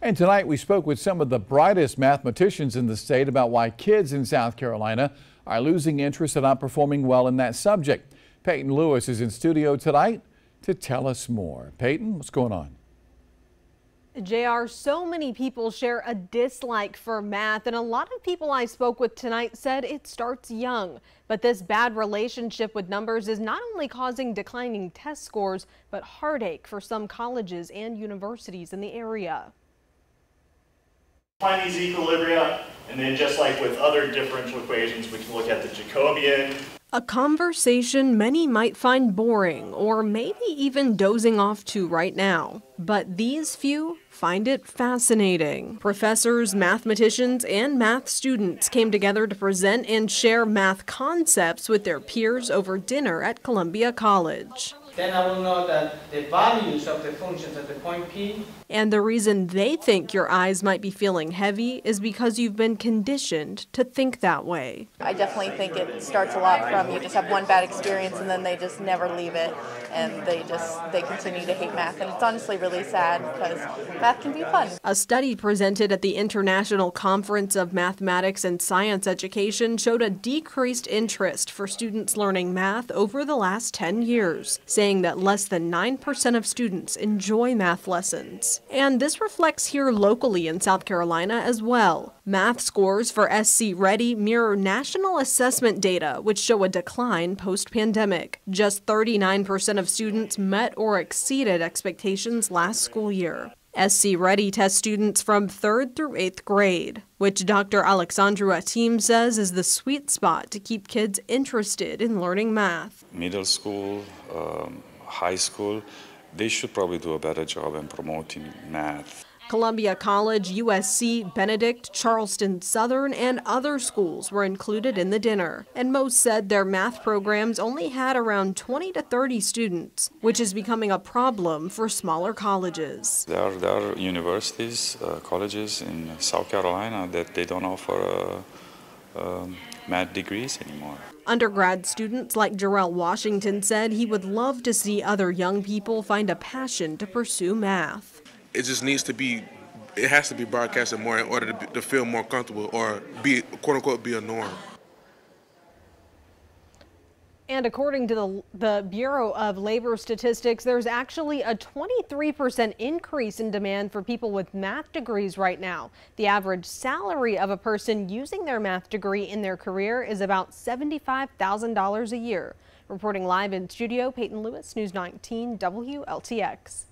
And tonight we spoke with some of the brightest mathematicians in the state about why kids in South Carolina are losing interest and not performing well in that subject. Peyton Lewis is in studio tonight to tell us more. Peyton, what's going on? JR, so many people share a dislike for math, and a lot of people I spoke with tonight said it starts young. But this bad relationship with numbers is not only causing declining test scores, but heartache for some colleges and universities in the area. Find these equilibria, and then just like with other differential equations, we can look at the Jacobian, a conversation many might find boring or maybe even dozing off to right now. But these few find it fascinating. Professors, mathematicians, and math students came together to present and share math concepts with their peers over dinner at Columbia College. Then I will know that the values of the functions at the point P. And the reason they think your eyes might be feeling heavy is because you've been conditioned to think that way. I definitely think it starts a lot from you just have one bad experience and then they just never leave it and they just they continue to hate math and it's honestly really sad because math can be fun. A study presented at the International Conference of Mathematics and Science Education showed a decreased interest for students learning math over the last 10 years, saying that less than 9% of students enjoy math lessons. And this reflects here locally in South Carolina as well. Math scores for SC Ready mirror national assessment data, which show a decline post-pandemic. Just 39% of students met or exceeded expectations last school year. SC Ready tests students from 3rd through 8th grade, which Dr. Alexandru Atim says is the sweet spot to keep kids interested in learning math. Middle school, um, high school, they should probably do a better job in promoting math. Columbia College, USC, Benedict, Charleston Southern, and other schools were included in the dinner. And most said their math programs only had around 20 to 30 students, which is becoming a problem for smaller colleges. There are, there are universities, uh, colleges in South Carolina that they don't offer uh, um, math degrees anymore. Undergrad students like Jarrell Washington said he would love to see other young people find a passion to pursue math it just needs to be it has to be broadcasted more in order to, be, to feel more comfortable or be quote unquote be a norm. And according to the, the, Bureau of Labor Statistics, there's actually a 23% increase in demand for people with math degrees right now. The average salary of a person using their math degree in their career is about $75,000 a year. Reporting live in studio, Peyton Lewis, News 19 WLTX.